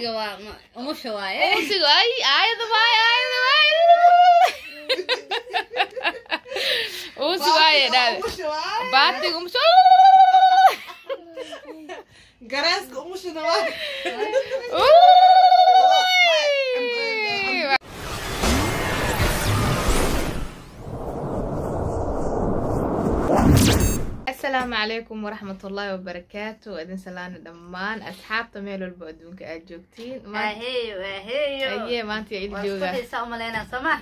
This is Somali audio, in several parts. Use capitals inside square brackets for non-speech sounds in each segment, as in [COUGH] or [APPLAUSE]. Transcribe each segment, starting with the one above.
waa umusha waaye dhaade baatiga umusha gareeska umushana waaye asalaamu calaykum waraxmat ullaahi wabarakaatu idin salaana dhammaan asxaabta meel walba adduunka aad joogtiin aye maanta yaa il waa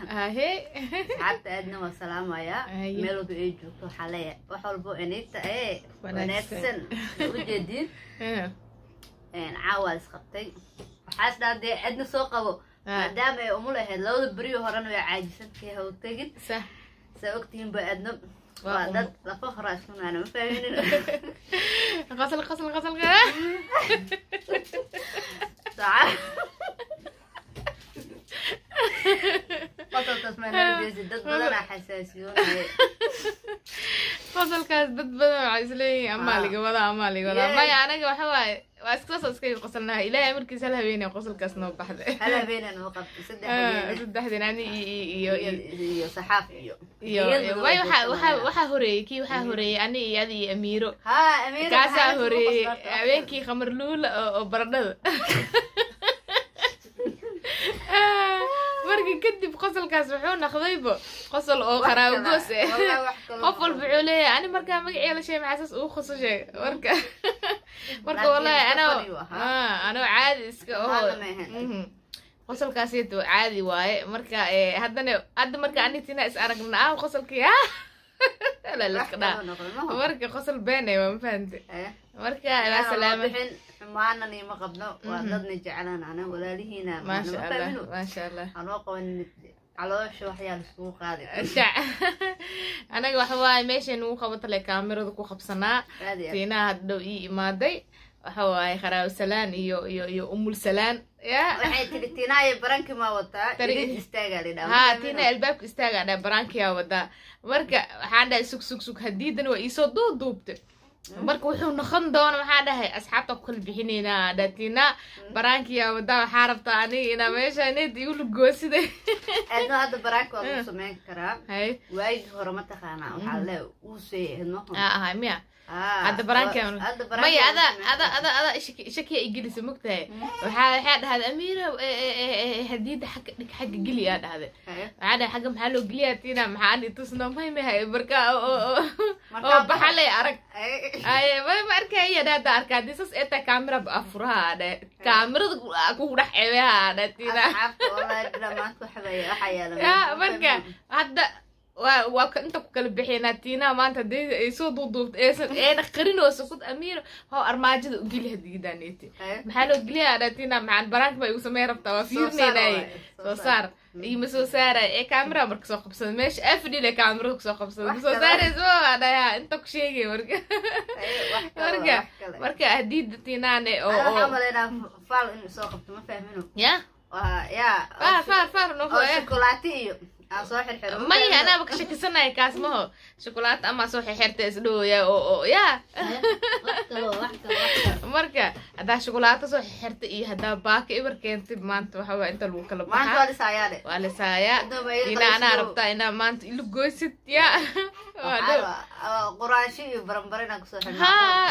asxaabta aadna waa salaamayaa Haye. meel walba ay joogto waxaa leeyahay wax walbo aniita ee Wanaagsan. ujeediin caawa isqabtay waxaas dhaa dee cidna soo qabo maadaama ay umul ahayd labada beriyo horena way caajisantahay ha u tegin sah saa ogtihiin ba adna Waa waa umu. dad lafa horaa isku naana ma fahaminin qasal qasal qasal Saca. Qosolkaas ma nabadgeysi dad badanaa xasaasiyoonaya qosalkaas dad badan waxaa isleeyihiin amaa Ah. liga wadaa amaa waa iskasoo iskaga qosalnaha ilaahay markiisa hal habeenay qosalkaas noo baxday hal qabtay ani iyo saxaaf waxaa waxaa horeeyey kii waxaa horeeyey ani iyo adi iyo amiiro kaasaa horeeyey habeenkii khamar luula oo baradhada markii kadib qosolkaas wuxuu naqdaybo qosol oo qaraagoos eh qof walba wuxuu leeyahay ani markaa magacii la maxaa saas ugu qoso sheeg marka marka iska anoo ha? caadi iska ahayn. mhm. qosolkaasiyto caadi waaye marka eh, haddana hadda marka anitina is aragna ah qosolkii ah ho? marka qosol beenay waa ma fahante Eh, marka waa salaama bixin, xumaanan ima qabno waa Mhm. dadna jeclaan ana walaalihiina maasha ma allah maasha allah caloosha waxyaa laisugu qaadi [LAUGHS] anaga waxa waaye meeshan ugu qabato le kaamirada ku qabsanaa tiinaha hadhow ii imaaday. Waxa waaye kharaaw salaan iyo iyo iyo umul salaan. Ya waxay tiri tinaayo baranki maa wataa Tari- idin istaagaa lidhaa ha tiina albaabka istaagaa dha baraankiyaa wadaa marka waxaan dhahay sug sug sug hadiidana waa iisoo duuduubta marka wuxuu noqon doona maxaa dhahay asxaabta ku kala bixinaynaa dha tiina baraankiyaa wadaa waxaa rabtaa aniga inaa meesha ineed igu lugoosida [LAUGHS] aadno hadda baranki waa lagu [LAUGHS] samayn karaa. Hay. Waagii hore ma taqaanaa waxaa le ahayd maho aa ahay miya hadda baraankiyaa hadda maya ada ada ada ada shaki- shakiya igelisa mogtahay waxaa waxaa dhahday amiira hadiida xagga dhig xagga geli aa dhahday waxaa dhahay xagga maxaa loo geliyaa tiina maxaa ani tusno may mahay marka oo baxalay arag. Ay may ma arkaya dhahda arka haddii sas ee tahay kaamira ba afuraha aa dhahay kaamirada kugu dhex ceebeha aa dhahay tiina marka hadda waa waa ka inta ku kala bixinaa tiinaha maanta haddii ay soo duuduubta eesan eena qarinoosa kud amiira hoo armaajada ugeli hadiidaaneti maxaa loo geliyaa dha tiina? Maxaan baraanka ba igu samey rabtaa? Waa fiirnaynaye soo saar. ima soo saaraya ee kaamira marka soo qabsada meesha afdhile kaamirada ku soo qabsada masoo kale. saaraysa ma dhaya inta ku sheegay marka marka marka hadiida tiinaane oo soo ma ya Waa- faar faar noo ma maya anaaba ka shakisanaya kaas maho shokolaata ama soo xexerta isdhowaya oo oo ya. Kale marka haddaa shukulaato soo xexerta iyo haddaa baaka ibar keentay maanta waxa waa inta lagu kala baxaa. Waa lisaayaa Haddaba iyada ina anaa rabtaa inaa maanta ilu goysid ya [LAUGHS] Ah,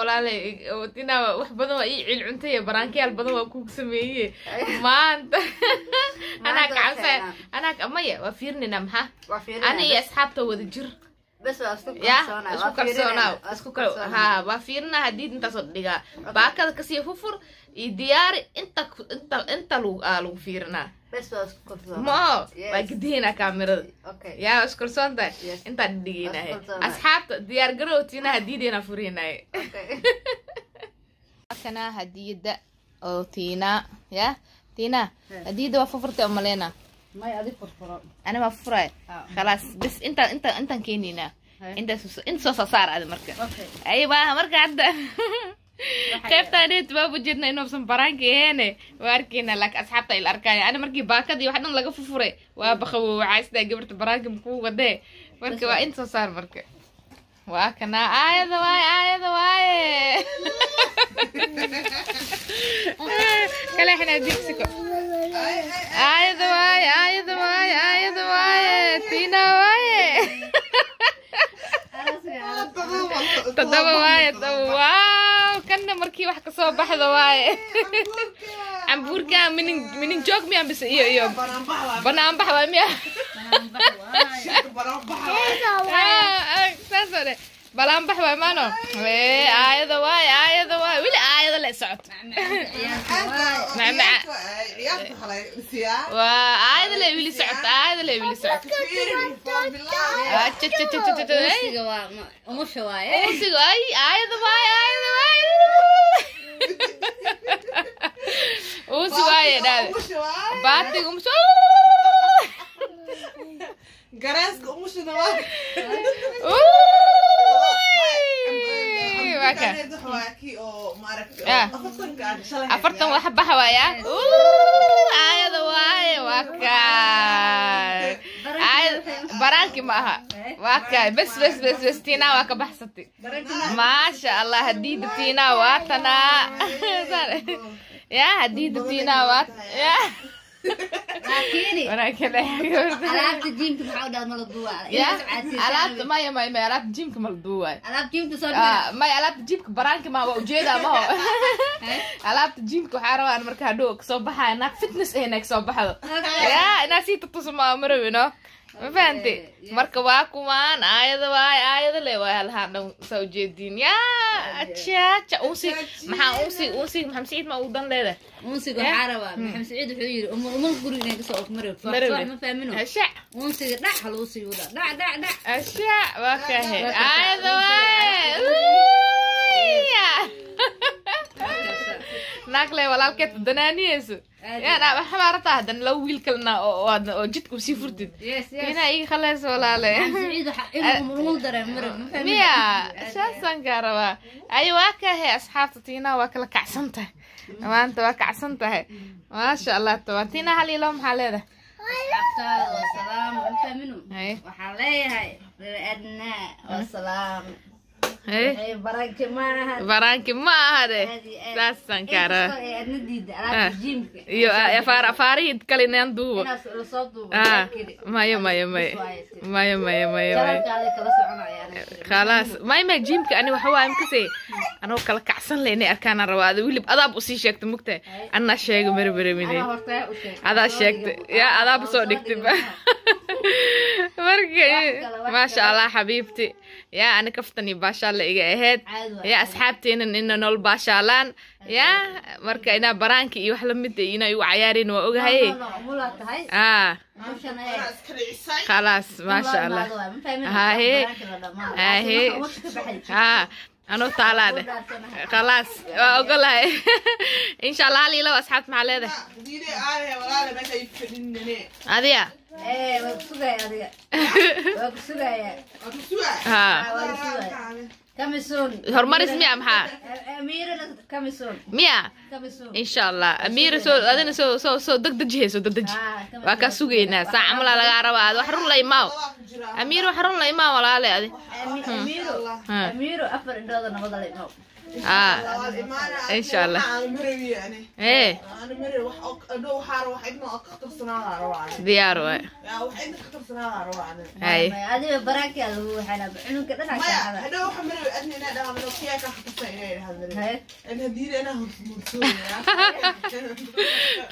walaalay oo tiina wax badan waa ii cil cuntay baraankiyaal badan waa kugu sameeyey. [LAUGHS] Maanta. Anaa keenaa. anaa maya waa fiirinayna maxaa ana iyo asxaabta wada jir ha waa fiirina haddii intaasoo dhigaa. Baakada ka sii fufur iyo diyaari inta ku- inta lagu lagu fiirinaa Bes waa gedihinaa kaamirada yaa kalsoon tahay Yes. intaa dhiginahay Waa isku kalsoonahay. asxaabta diyaar garow tiina hadiideena furinay Okay. kana hadiyada oo tiina ya tiina He. hadiyada waa fufurtay umaleyna ana waa furay Ah. khalaas bis inta inta intaan keenaynaa intaas inta soo soo saar ada marka. Ay marka hadda [LAUGHS] qaybtaaneet baabu jeedna inuusan baraanka aheene waa arkeyna laakiin asxaabta il arkaya ana markii baakadii wax dhan laga fufuray waa baqawo waxaa istaa gabarta baraanka makuu wadee marka waa inta soo saar marka waa kana aayada waaye aayada waaye [LAUGHS] kale xina digsiko aayada waaye aayada waaye aayada waaye tiina waaye toddoba waaye todoba waaw kanna ka soo baxda waaye. Cambuurka minin minin joog miya mise iyo iyo banaanbax waa miya. Saasoo dhe balaanbax waa maano. Ee aayada waaye aayada waaye. Weli aayada le socoto waa aayada le weli socoto aayada le weli socoto Usiga waa ma- umusha waaye usigo ay aayada waaye aayada waaye uusi waaye baatiga umus garaaska Ah. ah shalay afartan wax baxa waaya aayada waaye waa ka aayada baraanki ma aha waa ka bes bes bes bes tiinaa waa ka baxsatay maasha allah hadiida tiinaa waa tanaa [LAUGHS] ya hadiida tiinaa waa alaabta maya maya maya alaabta jiimka duuwaay soo Ah, dhiga maya alaabta jiimka baraanka ma waa u jeedaa maho [LAUGHS] alaabta jiimka waxaa rabaan marka hadhow ka soo baxaya naag fitness eh inay ka soo baxdo ya inaa sii tutuso ma marawino ma fahanti marka waa kuwaan aayada waay aayada le waay halhaa dhan saa ujeediin ya ajaja unsi maxaa unsi unsi maxam siciid ma uu dan leedahay unsiga waxaa rabaa maxamed saciid wuxuu yiri umul guriga inay ka soo Marowe. ma fahmino ashac unsiga dhac ha lagu sii wada dhac dhac dhac ashac waa kahe aayada waay naag le walaalkeed danaaniyeyso yaa waxa maarataa hadan laba wiil kalena oo jidka u sii furtid inaa iga khaleyso walaale miya saasaan kaa rabaa ayo waa kahe asxaabta tiinaa waa kala kacsan tahay maanta waa kacsan tahay maasha allah tabaan tiinaa hal laba maxaa leedahay waxaan leeyahay reer adnaa waa baraanki ma aha de aad iyo aad. saasaan kaa rabaa Inkastoo ay adna diida Ah. alaabta jiimka iyo afaar afaarihii kale inaan duubo inaad la soo duubo ah maya maya maya maya maya maya maya jalabkaaday kala soconayaan khalaas may may jiimka ani waxa waaye makase anoo kala kacsan le inay arkaana rabaa ada wilib adaab u sii sheegta mugtahay anaa sheega mere mere mine anaa horta u sheeg adaa sheegtay yaa adaaba soo dhigtay [LAUGHS] marka maasha allah xabiibti yaa ani kaftani baashaalla iga ahayd yaa asxaabteenan ina nool baashaalaan yaa marka inaa baraanki iyo wax la mid ah inay u cayaareen waa ogahay. Mulaa tahay. Ah. Hawshan khalaas maasha allah Haye. Haye. haa anoo taalaade khalaas waa ogolahay [LAUGHS] insha allah hal iyo laba asxaabta maxaa leedahay? Adiga ee waa ku sugaya adiga waa ku sugaya haa waa ku sugaya kamisoon horumaris miya maxaa amiirana kamisoon miya kamisoon insha allah amiira soo adina soo soo soo degdejihe soo degdeji waa kaa sugaynaa saa camalaa lagaa rabaa ad wax run la imaaw amiir wax run la imaaw walaale adi amiiro Ha. amiiro afar indhooda nabada la imaw haa insha allah ee diyaar waay hay adiga baraankaa lagu waxaana cunugka dhanac saacada Haye.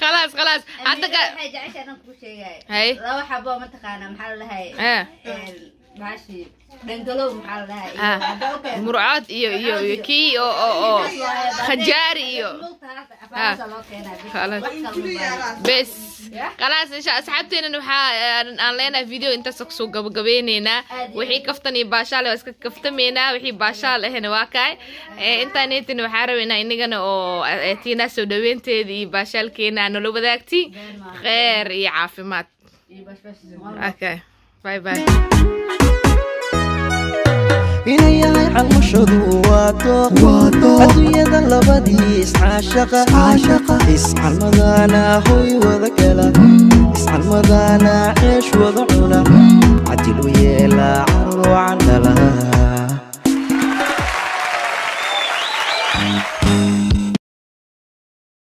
khalaas khalaas hadda ka waxay jeceshaa dhan kuu sheegaya hay laba xabo mataqaana maxaa la dhahay ee maashi dhangalow maxaa la dhahay Ah, murcad iyo iyo kii oo khajaari iyo bes. Khalaas insha asxaabteenan waxaa aan- aan leenahay video intaas ku soo gabagabeyneynaa wixii kaftan iyo baashaal waa iska kaftameynaa wixii baashaal ahna waa kaay. Eh, intaaneytan waxaa rabeynaa inagana oo eh, tiinaa soo dhaweynteeda iyo baashaalkeena nala wadaagti kheer iyo caafimaad. Okay bye bye. Inay yahay calmashadu waa dooq adduunyada labadii iscaashaqa iscalmadana hoy wada gala iscalmadana ceesh wada cuna cadil u yeelaa carruucan dhala